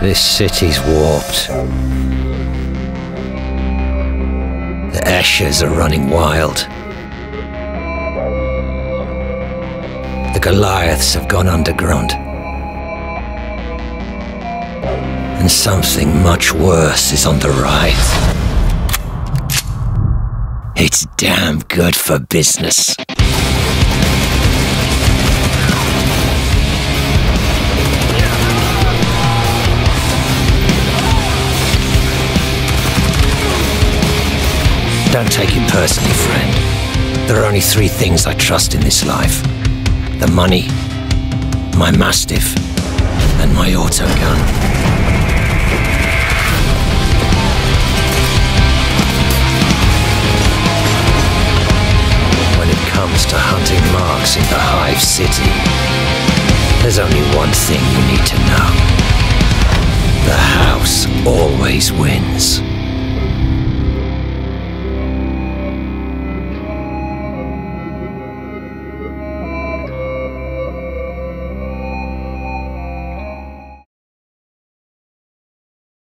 This city's warped. The Eschers are running wild. The Goliaths have gone underground. And something much worse is on the rise. It's damn good for business. Don't take it personally, friend. There are only three things I trust in this life. The money, my Mastiff, and my autogun. When it comes to hunting marks in the Hive City, there's only one thing you need to know. The house always wins.